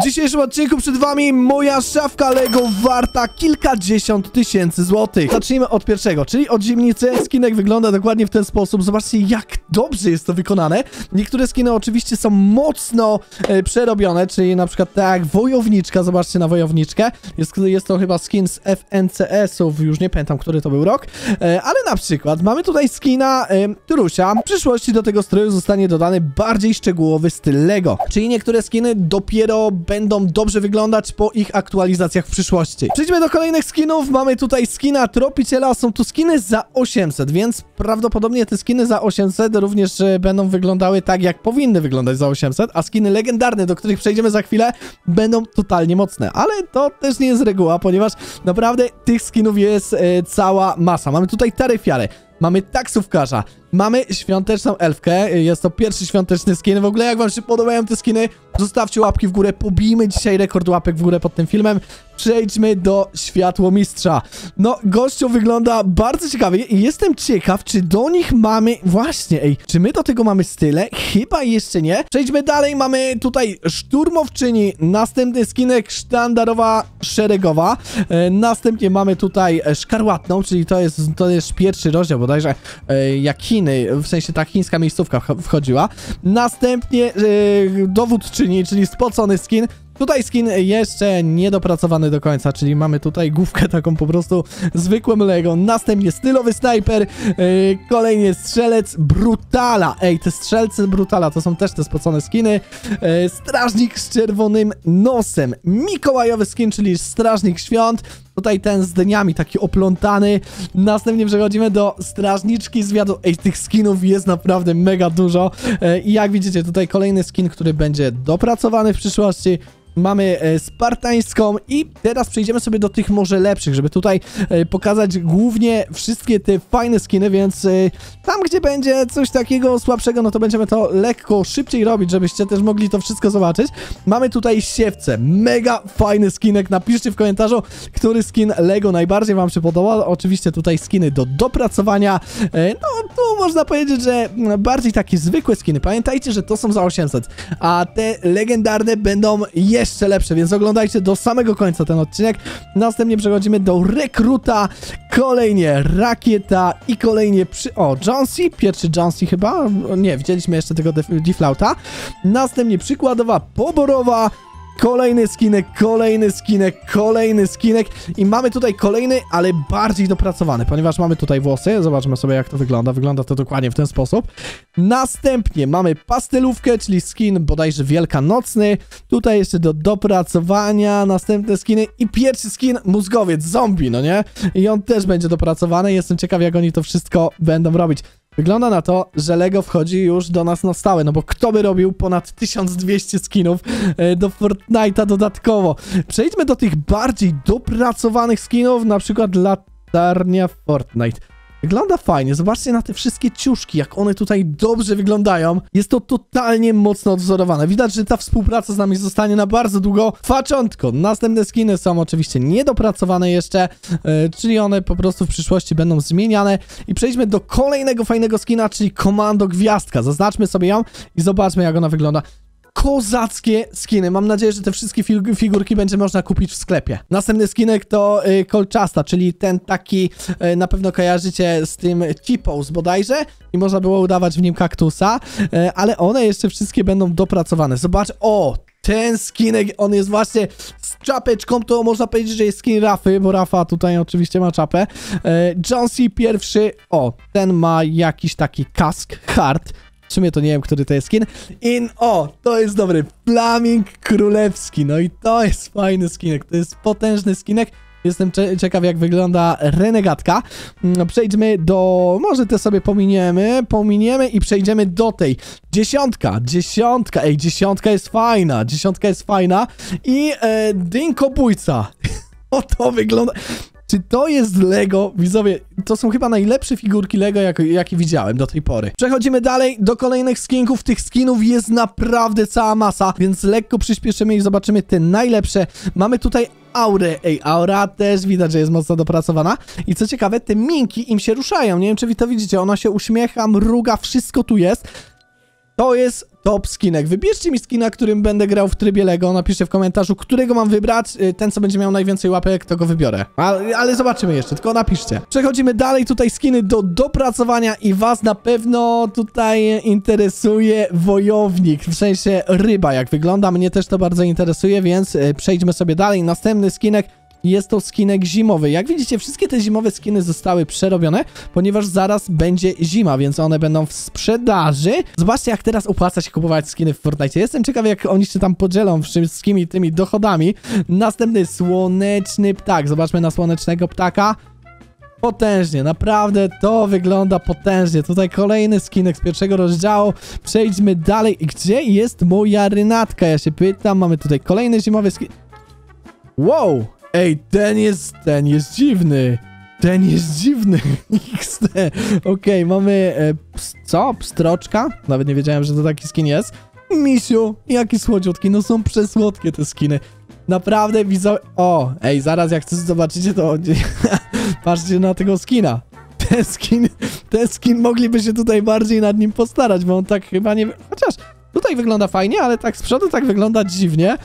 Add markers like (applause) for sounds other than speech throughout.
W dzisiejszym odcinku przed wami moja szafka Lego warta kilkadziesiąt tysięcy złotych. Zacznijmy od pierwszego, czyli od zimnicy. Skinek wygląda dokładnie w ten sposób. Zobaczcie, jak dobrze jest to wykonane. Niektóre skiny oczywiście są mocno e, przerobione, czyli na przykład tak wojowniczka. Zobaczcie na wojowniczkę. Jest, jest to chyba skin z FNCS-ów, już nie pamiętam, który to był rok. E, ale na przykład mamy tutaj skina e, Turusia. W przyszłości do tego stroju zostanie dodany bardziej szczegółowy styl Lego. Czyli niektóre skiny dopiero będą dobrze wyglądać po ich aktualizacjach w przyszłości. Przejdźmy do kolejnych skinów. Mamy tutaj skina Tropiciela. Są tu skiny za 800, więc prawdopodobnie te skiny za 800 również e, będą wyglądały tak, jak powinny wyglądać za 800, a skiny legendarne, do których przejdziemy za chwilę, będą totalnie mocne. Ale to też nie jest reguła, ponieważ naprawdę tych skinów jest e, cała masa. Mamy tutaj taryfiary. Mamy taksówkarza, mamy świąteczną elfkę, jest to pierwszy świąteczny skin. W ogóle jak wam się podobają te skiny, zostawcie łapki w górę, pobijmy dzisiaj rekord łapek w górę pod tym filmem. Przejdźmy do Światłomistrza. No, gościu wygląda bardzo ciekawie i jestem ciekaw, czy do nich mamy... Właśnie, ej, czy my do tego mamy style? Chyba jeszcze nie. Przejdźmy dalej, mamy tutaj szturmowczyni, następny skinek sztandarowa szeregowa, e, następnie mamy tutaj szkarłatną, czyli to jest, to jest pierwszy rozdział bodajże, e, jak Chiny, w sensie ta chińska miejscówka wch- wchodziła. Następnie e, dowódczyni, czyli spocony skin, Tutaj skin jeszcze niedopracowany do końca, czyli mamy tutaj główkę taką po prostu zwykłym Lego. Następnie stylowy snajper, yy, kolejnie strzelec Brutala. Ej, te strzelce Brutala to są też te spocone skiny. Yy, strażnik z czerwonym nosem. Mikołajowy skin, czyli strażnik świąt. Tutaj ten z dniami, taki oplątany. Następnie przechodzimy do strażniczki zwiadu. Ej, tych skinów jest naprawdę mega dużo. E, I jak widzicie, tutaj kolejny skin, który będzie dopracowany w przyszłości. Mamy e, spartańską i teraz przejdziemy sobie do tych może lepszych, żeby tutaj e, pokazać głównie wszystkie te fajne skiny, więc e, tam gdzie będzie coś takiego słabszego, no to będziemy to lekko szybciej robić, żebyście też mogli to wszystko zobaczyć. Mamy tutaj siewce, mega fajny skinek, napiszcie w komentarzu, który skin Lego najbardziej wam się podoba. Oczywiście tutaj skiny do dopracowania, no tu można powiedzieć, że bardziej takie zwykłe skiny. Pamiętajcie, że to są za 800, a te legendarne będą jeszcze lepsze, więc oglądajcie do samego końca ten odcinek. Następnie przechodzimy do rekruta, kolejnie rakieta i kolejnie przy... O, Jonesy, pierwszy Jonesy chyba? Nie, widzieliśmy jeszcze tego def- deflauta. Następnie przykładowa poborowa, Kolejny skinek, kolejny skinek, kolejny skinek i mamy tutaj kolejny, ale bardziej dopracowany, ponieważ mamy tutaj włosy, zobaczmy sobie jak to wygląda, wygląda to dokładnie w ten sposób. Następnie mamy pastelówkę, czyli skin bodajże wielkanocny, tutaj jeszcze do dopracowania, następne skiny i pierwszy skin mózgowiec, zombie, no nie? I on też będzie dopracowany, jestem ciekaw jak oni to wszystko będą robić. Wygląda na to, że Lego wchodzi już do nas na stałe, no bo kto by robił ponad 1200 skinów e, do Fortnite'a dodatkowo? Przejdźmy do tych bardziej dopracowanych skinów, na przykład latarnia Fortnite. Wygląda fajnie, zobaczcie na te wszystkie ciuszki, jak one tutaj dobrze wyglądają. Jest to totalnie mocno odzorowane. Widać, że ta współpraca z nami zostanie na bardzo długo. Faczątko. Następne skiny są oczywiście niedopracowane jeszcze, e, czyli one po prostu w przyszłości będą zmieniane. I przejdźmy do kolejnego fajnego skina, czyli Komando Gwiazdka. Zaznaczmy sobie ją i zobaczmy, jak ona wygląda kozackie skiny. Mam nadzieję, że te wszystkie fig figurki będzie można kupić w sklepie. Następny skinek to y, Kolczasta, czyli ten taki, y, na pewno kojarzycie z tym T-Pose bodajże i można było udawać w nim kaktusa, y, ale one jeszcze wszystkie będą dopracowane. Zobacz, o, ten skinek, on jest właśnie z czapeczką, to można powiedzieć, że jest skin Rafy, bo Rafa tutaj oczywiście ma czapę. E, Jonesy pierwszy, o, ten ma jakiś taki kask, hard, w sumie to nie wiem, który to jest skin. In, o, to jest dobry, Flaming Królewski, no i to jest fajny skinek, to jest potężny skinek. Jestem ciekaw, jak wygląda renegatka. Mm, Przejdźmy do... Może te sobie pominiemy, pominiemy i przejdziemy do tej. Dziesiątka, dziesiątka, ej, dziesiątka jest fajna, dziesiątka jest fajna. I e, dynkobójca. (laughs) o, to wygląda... Czy to jest Lego? Widzowie, to są chyba najlepsze figurki Lego, jak, jakie widziałem do tej pory. Przechodzimy dalej do kolejnych skinków. Tych skinów jest naprawdę cała masa, więc lekko przyspieszymy i zobaczymy te najlepsze. Mamy tutaj aurę. Ej, aura też widać, że jest mocno dopracowana. I co ciekawe, te minki im się ruszają. Nie wiem, czy wy to widzicie. Ona się uśmiecha, mruga, wszystko tu jest. To jest top skinek. Wybierzcie mi skina, którym będę grał w trybie LEGO. Napiszcie w komentarzu, którego mam wybrać. Y, Ten, co będzie miał najwięcej łapek, to go wybiorę. Ale, ale zobaczymy jeszcze, tylko napiszcie. Przechodzimy dalej, tutaj skiny do dopracowania i was na pewno tutaj interesuje wojownik, w sensie ryba, jak wygląda. Mnie też to bardzo interesuje, więc y, przejdźmy sobie dalej. Następny skinek jest to skinek zimowy. Jak widzicie, wszystkie te zimowe skiny zostały przerobione, ponieważ zaraz będzie zima, więc one będą w sprzedaży. Zobaczcie, jak teraz opłaca się kupować skiny w Fortnite. Jestem ciekawy, jak oni się tam podzielą wszystkimi tymi dochodami. Następny słoneczny ptak. Zobaczmy na słonecznego ptaka. Potężnie, naprawdę to wygląda potężnie. Tutaj kolejny skinek z pierwszego rozdziału. Przejdźmy dalej. Gdzie jest moja rynatka? Ja się pytam. Mamy tutaj kolejny zimowy skin. Wow! Ej, ten jest, ten jest dziwny. Ten jest dziwny. (laughs) XD. Okej, mamy, e, ps, co? Pstroczka? Nawet nie wiedziałem, że to taki skin jest. Misiu, jaki słodziutki. No są przesłodkie te skiny. Naprawdę widzę... O, ej, zaraz jak zobaczycie to... (laughs) Patrzcie na tego skina. Ten skin, ten skin mogliby się tutaj bardziej nad nim postarać, bo on tak chyba nie... Chociaż tutaj wygląda fajnie, ale tak z przodu tak wygląda dziwnie.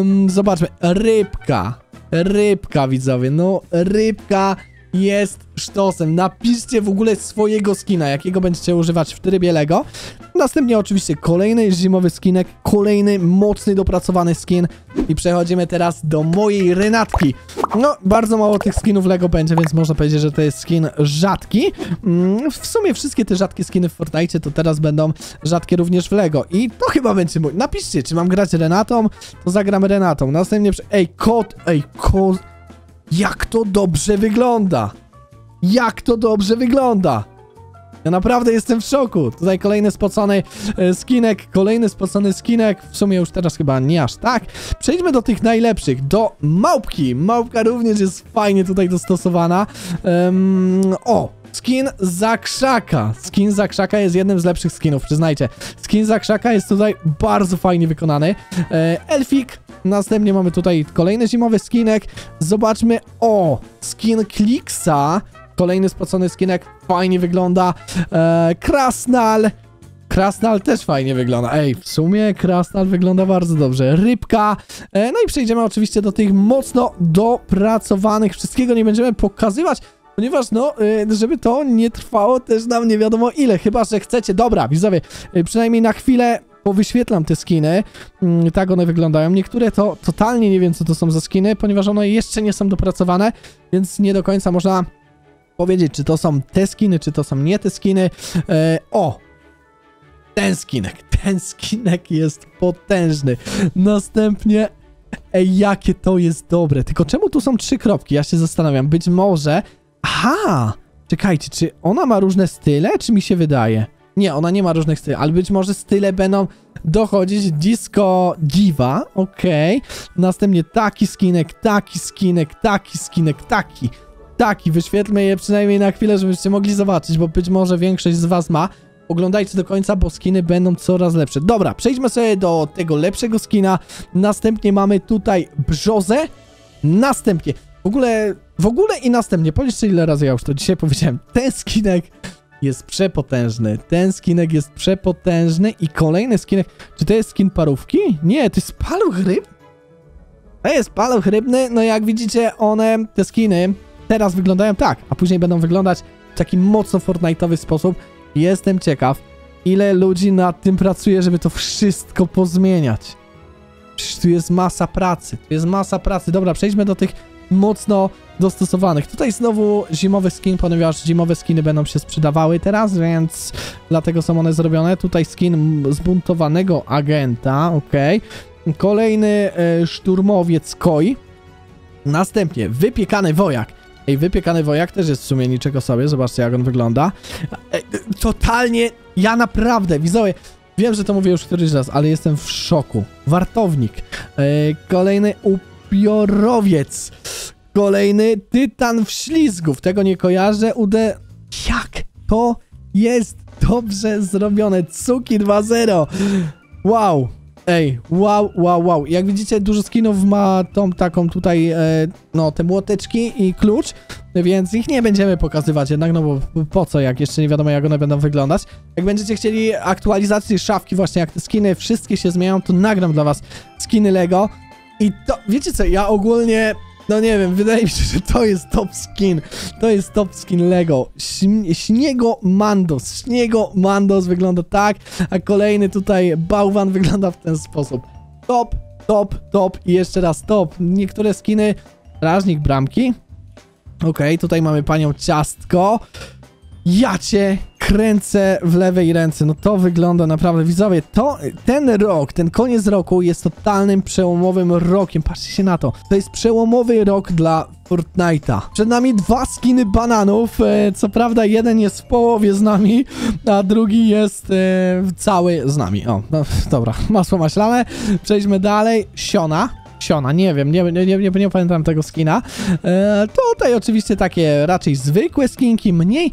Ym, zobaczmy. Rybka. Rybka, widzowie. No, rybka jest sztosem. Napiszcie w ogóle swojego skina, jakiego będziecie używać w trybie LEGO. Następnie oczywiście kolejny zimowy skinek, kolejny mocny, dopracowany skin i przechodzimy teraz do mojej Renatki. No, bardzo mało tych skinów LEGO będzie, więc można powiedzieć, że to jest skin rzadki. Mm, w sumie wszystkie te rzadkie skiny w Fortnite to teraz będą rzadkie również w LEGO i to chyba będzie mój. Napiszcie, czy mam grać Renatą, to zagram Renatą. Następnie, ej, kot, ej, kot, jak to dobrze wygląda! Jak to dobrze wygląda! Ja naprawdę jestem w szoku. Tutaj kolejny spocony e, skinek, kolejny spocony skinek. W sumie już teraz chyba nie aż tak. Przejdźmy do tych najlepszych, do małpki. Małpka również jest fajnie tutaj dostosowana. Em, o, Skin Zakrzaka. Skin Zakrzaka jest jednym z lepszych skinów, przyznajcie. Skin Zakrzaka jest tutaj bardzo fajnie wykonany. E, Elfik. Następnie mamy tutaj kolejny zimowy skinek. Zobaczmy. O, skin Kliksa. Kolejny spocony skinek. Fajnie wygląda. E, Krasnal. Krasnal też fajnie wygląda. Ej, w sumie Krasnal wygląda bardzo dobrze. Rybka. E, no i przejdziemy oczywiście do tych mocno dopracowanych. Wszystkiego nie będziemy pokazywać, ponieważ no, y, żeby to nie trwało też nam nie wiadomo ile. Chyba, że chcecie. Dobra, widzowie, y, przynajmniej na chwilę powyświetlam te skiny. Mm, tak one wyglądają. Niektóre to totalnie nie wiem, co to są za skiny, ponieważ one jeszcze nie są dopracowane, więc nie do końca można powiedzieć, czy to są te skiny, czy to są nie te skiny. E, o! Ten skinek, ten skinek jest potężny. Następnie, ej, jakie to jest dobre. Tylko czemu tu są trzy kropki? Ja się zastanawiam. Być może... Aha! Czekajcie, czy ona ma różne style, czy mi się wydaje? Nie, ona nie ma różnych styli, ale być może style będą dochodzić. Disco Diva, okej. Następnie taki skinek, taki skinek, taki skinek, taki. Taki, wyświetlmy je przynajmniej na chwilę, żebyście mogli zobaczyć, bo być może większość z was ma. Oglądajcie do końca, bo skiny będą coraz lepsze. Dobra, przejdźmy sobie do tego lepszego skina. Następnie mamy tutaj brzozę. Następnie, w ogóle, w ogóle i następnie, policzcie ile razy ja już to dzisiaj powiedziałem. Ten skinek jest przepotężny. Ten skinek jest przepotężny i kolejny skinek. Czy to jest skin parówki? Nie, to jest paluch ryb? To jest paluch rybny, no jak widzicie, one, te skiny, teraz wyglądają tak, a później będą wyglądać w taki mocno Fortnite'owy sposób. Jestem ciekaw, ile ludzi nad tym pracuje, żeby to wszystko pozmieniać. Przecież tu jest masa pracy, tu jest masa pracy. Dobra, przejdźmy do tych mocno dostosowanych. Tutaj znowu zimowy skin, ponieważ zimowe skiny będą się sprzedawały teraz, więc dlatego są one zrobione. Tutaj skin zbuntowanego agenta, okej. Kolejny e, szturmowiec Koi. Następnie wypiekany wojak. Ej, wypiekany wojak też jest w sumie niczego sobie, zobaczcie jak on wygląda. Ej, e, totalnie, ja naprawdę, widzowie, wiem, że to mówię już któryś raz, ale jestem w szoku. Wartownik. E, kolejny upiorowiec. Kolejny tytan wślizgów. Tego nie kojarzę. UD... Jak to jest dobrze zrobione. Cuki 2.0. Wow. Ej, wow, wow, wow. Jak widzicie, dużo skinów ma tą taką tutaj, e, no, te młoteczki i klucz, więc ich nie będziemy pokazywać jednak, no bo po co, jak jeszcze nie wiadomo, jak one będą wyglądać. Jak będziecie chcieli aktualizacji szafki, właśnie jak te skiny wszystkie się zmieniają, to nagram dla was skiny Lego. I to, wiecie co, ja ogólnie no nie wiem, wydaje mi się, że to jest top skin. To jest top skin Lego. Śn Śniego Mandos. Śniego Mandos wygląda tak, a kolejny tutaj bałwan wygląda w ten sposób. Top, top, top i jeszcze raz top. Niektóre skiny, strażnik bramki. Okej, okay, tutaj mamy panią ciastko. Ja cię kręcę w lewej ręce. No to wygląda naprawdę, widzowie, to, ten rok, ten koniec roku jest totalnym przełomowym rokiem. Patrzcie się na to. To jest przełomowy rok dla Fortnite'a. Przed nami dwa skiny bananów. E, co prawda jeden jest w połowie z nami, a drugi jest e, cały z nami. O, no, dobra, (laughs) masło maślane. Przejdźmy dalej. Siona. Siona, nie wiem, nie, nie, nie, nie pamiętam tego skina. E, tutaj oczywiście takie raczej zwykłe skinki, mniej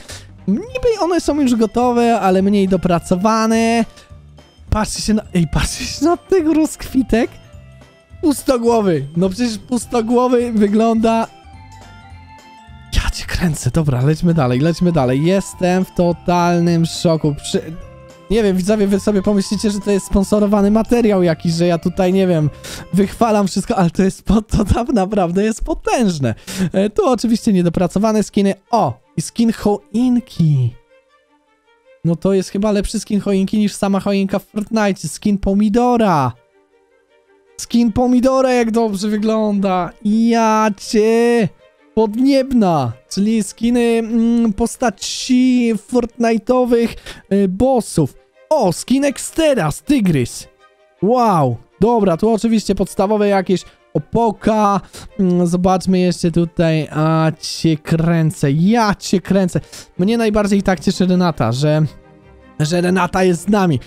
Niby one są już gotowe, ale mniej dopracowane. Patrzcie się na... Ej, patrzcie się na tego rozkwitek. Pustogłowy. No przecież pustogłowy wygląda... Ja cię kręcę. Dobra, lećmy dalej, lećmy dalej. Jestem w totalnym szoku. Przy... Nie wiem, widzowie, wy sobie pomyślicie, że to jest sponsorowany materiał jakiś, że ja tutaj, nie wiem, wychwalam wszystko, ale to jest, to tam naprawdę jest potężne. E, tu oczywiście niedopracowane skiny. O, i skin choinki. No to jest chyba lepszy skin choinki niż sama choinka w Fortnite. Skin pomidora. Skin pomidora jak dobrze wygląda. Ja cię. Podniebna, czyli skiny mm, postaci Fortnite'owych y, bossów. O, skin Exteras, Tygrys. Wow, dobra, tu oczywiście podstawowe jakieś opoka. Mm, zobaczmy jeszcze tutaj. A cię kręcę, ja cię kręcę. Mnie najbardziej tak cieszy Renata, że, że Renata jest z nami.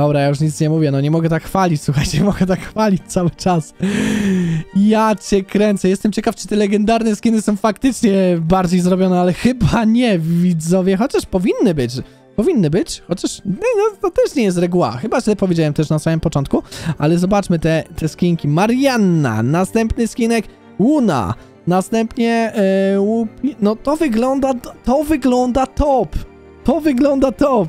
Dobra, ja już nic nie mówię, no nie mogę tak chwalić, słuchajcie, nie (laughs) mogę tak chwalić cały czas. Ja cię kręcę. Jestem ciekaw, czy te legendarne skiny są faktycznie bardziej zrobione, ale chyba nie, widzowie, chociaż powinny być. Powinny być, chociaż no, to też nie jest reguła. Chyba źle powiedziałem też na samym początku, ale zobaczmy te, te skinki. Marianna, następny skinek Luna, następnie e, no to wygląda, to wygląda top. To wygląda top.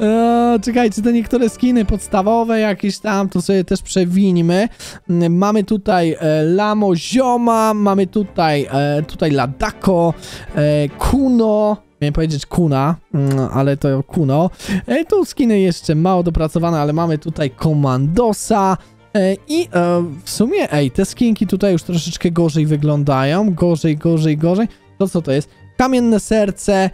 E, czekajcie, te niektóre skiny podstawowe jakieś tam, to sobie też przewinimy. Mamy tutaj e, Lamo Zioma, mamy tutaj, e, tutaj Ladako, e, Kuno, Miałem powiedzieć Kuna, mm, ale to Kuno. E, tu skiny jeszcze mało dopracowane, ale mamy tutaj Komandosa. E, I e, w sumie, ej, te skinki tutaj już troszeczkę gorzej wyglądają. Gorzej, gorzej, gorzej. To co to jest? Kamienne serce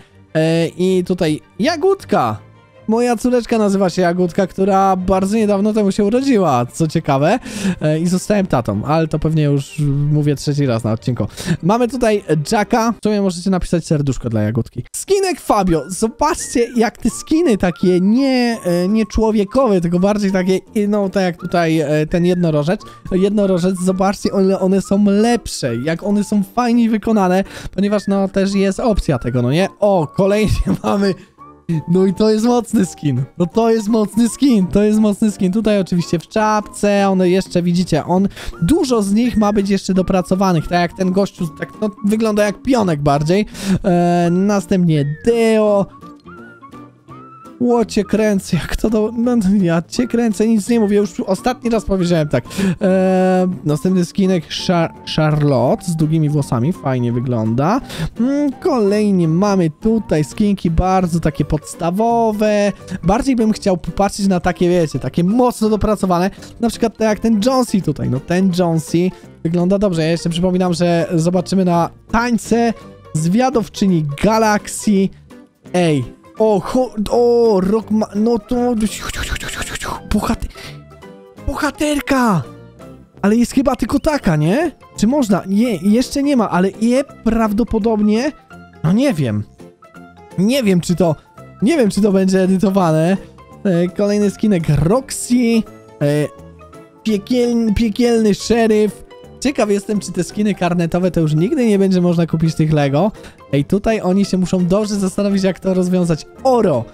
i tutaj jagódka. Moja córeczka nazywa się Jagódka, która bardzo niedawno temu się urodziła, co ciekawe. E, I zostałem tatą, ale to pewnie już mówię trzeci raz na odcinku. Mamy tutaj Jacka. W sumie możecie napisać serduszko dla Jagódki. Skinek Fabio. Zobaczcie, jak te skiny takie nie, e, nie człowiekowe, tylko bardziej takie, no tak jak tutaj e, ten jednorożec. Jednorożec, zobaczcie, one, one są lepsze, jak one są fajnie wykonane, ponieważ no też jest opcja tego, no nie? O, kolejnie (laughs) mamy no i to jest mocny skin. No to jest mocny skin, to jest mocny skin. Tutaj oczywiście w czapce, one jeszcze widzicie, on, dużo z nich ma być jeszcze dopracowanych, tak jak ten gościu, tak no, wygląda jak pionek bardziej. Eee, następnie Deo, Łocie kręcę, jak to do... No, ja cię kręcę, nic nie mówię, już ostatni raz powiedziałem tak. Eee, następny skinek Char Charlotte z długimi włosami, fajnie wygląda. Mm, kolejnie mamy tutaj skinki bardzo takie podstawowe. Bardziej bym chciał popatrzeć na takie, wiecie, takie mocno dopracowane. Na przykład tak jak ten Jonesy tutaj, no ten Jonesy wygląda dobrze. Ja jeszcze przypominam, że zobaczymy na tańce zwiadowczyni Galaxii. Ej, o, ho, o, rok ma, no to... Bohater... Bohaterka! Ale jest chyba tylko taka, nie? Czy można? Nie, jeszcze nie ma, ale je prawdopodobnie... No nie wiem. Nie wiem, czy to... Nie wiem, czy to będzie edytowane. E, kolejny skinek Roxy. E, piekielny, piekielny szeryf. Ciekaw jestem, czy te skiny karnetowe to już nigdy nie będzie można kupić tych Lego. Ej, tutaj oni się muszą dobrze zastanowić, jak to rozwiązać. Oro!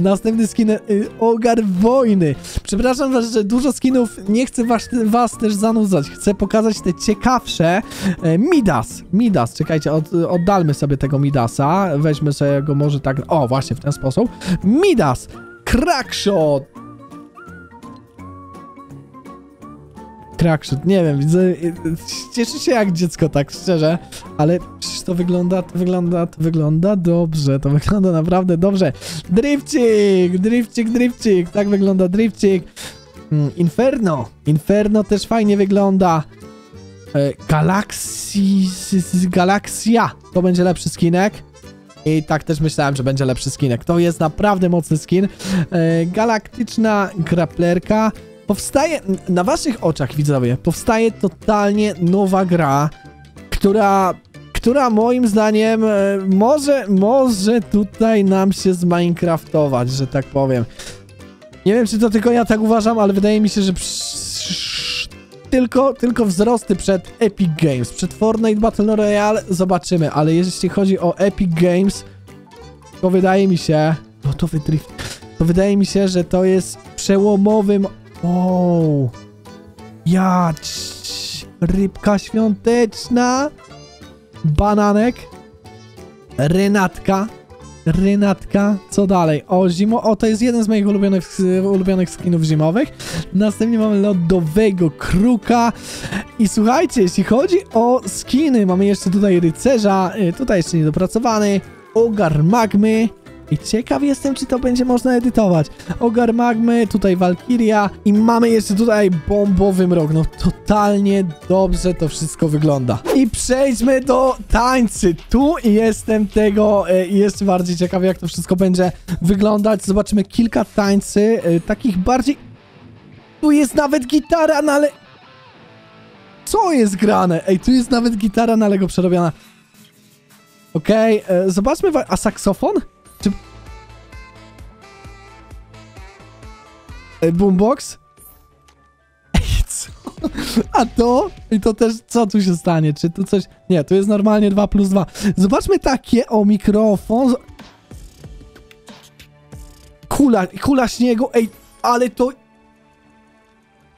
Następny skin y, Ogar Wojny. Przepraszam że dużo skinów, nie chcę was, was też zanudzać. Chcę pokazać te ciekawsze. E, Midas, Midas, czekajcie, od, oddalmy sobie tego Midasa. Weźmy sobie go może tak, o właśnie w ten sposób. Midas, Crackshot. Crackshot, nie wiem, widzę, cieszę się jak dziecko, tak szczerze, ale przecież to wygląda, to wygląda, to wygląda dobrze, to wygląda naprawdę dobrze. Drifcik, drifcik, drifcik, tak wygląda drifcik. Mm, Inferno, Inferno też fajnie wygląda. E, Galaxy, Galaxia, to będzie lepszy skinek. I tak też myślałem, że będzie lepszy skinek. To jest naprawdę mocny skin. E, galaktyczna graplerka. Powstaje, na waszych oczach widzowie, powstaje totalnie nowa gra, która, która moim zdaniem e, może, może tutaj nam się zminecraftować, że tak powiem. Nie wiem, czy to tylko ja tak uważam, ale wydaje mi się, że tylko, tylko wzrosty przed Epic Games, przed Fortnite Battle Royale zobaczymy, ale jeśli chodzi o Epic Games, to wydaje mi się, no to wydrift, to wydaje mi się, że to jest przełomowym o, ja, cii, rybka świąteczna, bananek, renatka, renatka, co dalej? O, zimo, o, to jest jeden z moich ulubionych, ulubionych skinów zimowych. Następnie mamy lodowego kruka i słuchajcie, jeśli chodzi o skiny, mamy jeszcze tutaj rycerza, y, tutaj jeszcze niedopracowany, ogar magmy, i ciekaw jestem, czy to będzie można edytować. Ogar Magmy, tutaj Valkyria i mamy jeszcze tutaj bombowy mrok. No totalnie dobrze to wszystko wygląda. I przejdźmy do tańcy. Tu jestem tego e, jeszcze bardziej ciekawy, jak to wszystko będzie wyglądać. Zobaczymy kilka tańcy, e, takich bardziej... Tu jest nawet gitara, no ale... Co jest grane? Ej, tu jest nawet gitara na Lego przerobiona. Okej, okay, zobaczmy... A saksofon? Czy... Boombox? Ej, co? A to? I to też, co tu się stanie? Czy tu coś... Nie, tu jest normalnie 2 plus 2. Zobaczmy takie, o, mikrofon. Kula, kula śniegu, ej, ale to...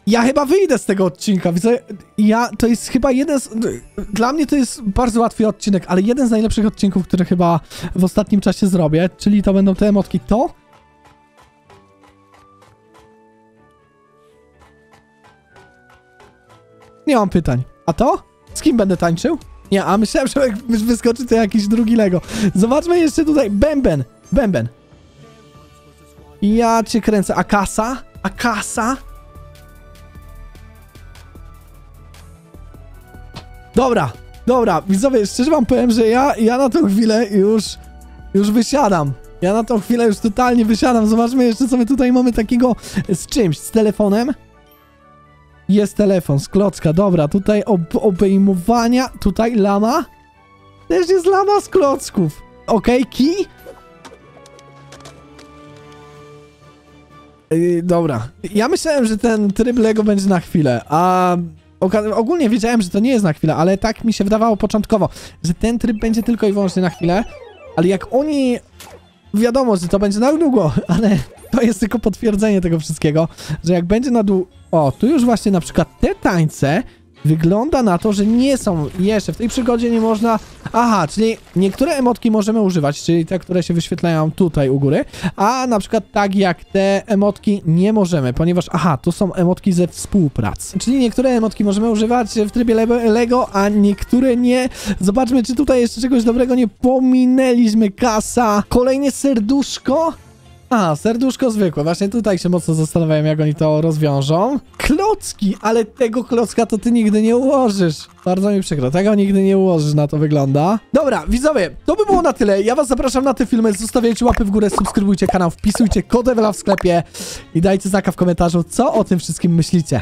Ja chyba wyjdę z tego odcinka. Widzę, ja, to jest chyba jeden z... Dla mnie to jest bardzo łatwy odcinek, ale jeden z najlepszych odcinków, które chyba w ostatnim czasie zrobię, czyli to będą te emotki. To? Nie mam pytań. A to? Z kim będę tańczył? Nie, a myślałem, że jak wyskoczy to jakiś drugi Lego. Zobaczmy jeszcze tutaj. Bęben. Bęben. Ja cię kręcę. A kasa? A kasa? Dobra, dobra, widzowie, szczerze wam powiem, że ja, ja na tą chwilę już, już wysiadam. Ja na tą chwilę już totalnie wysiadam. Zobaczmy jeszcze, co my tutaj mamy takiego z czymś, z telefonem. Jest telefon z klocka, dobra, tutaj ob obejmowania, tutaj lama. Też jest lama z klocków. Okej, okay, key. Yy, dobra, ja myślałem, że ten tryb Lego będzie na chwilę, a ogólnie wiedziałem, że to nie jest na chwilę, ale tak mi się wydawało początkowo, że ten tryb będzie tylko i wyłącznie na chwilę, ale jak oni... Wiadomo, że to będzie na długo, (laughs) ale to jest tylko potwierdzenie tego wszystkiego, że jak będzie na dół... O, tu już właśnie na przykład te tańce wygląda na to, że nie są jeszcze w tej przygodzie nie można... Aha, czyli niektóre emotki możemy używać, czyli te, które się wyświetlają tutaj u góry, a na przykład tak jak te emotki nie możemy, ponieważ aha, to są emotki ze współpracy. Czyli niektóre emotki możemy używać w trybie Lego, a niektóre nie. Zobaczmy, czy tutaj jeszcze czegoś dobrego nie pominęliśmy. Kasa, kolejne serduszko. A, serduszko zwykłe. Właśnie tutaj się mocno zastanawiałem, jak oni to rozwiążą. Klocki, ale tego klocka to ty nigdy nie ułożysz. Bardzo mi przykro, tego nigdy nie ułożysz, na to wygląda. Dobra, widzowie, to by było na tyle. Ja was zapraszam na te filmy, zostawiajcie łapy w górę, subskrybujcie kanał, wpisujcie kod w sklepie i dajcie znaka w komentarzu, co o tym wszystkim myślicie.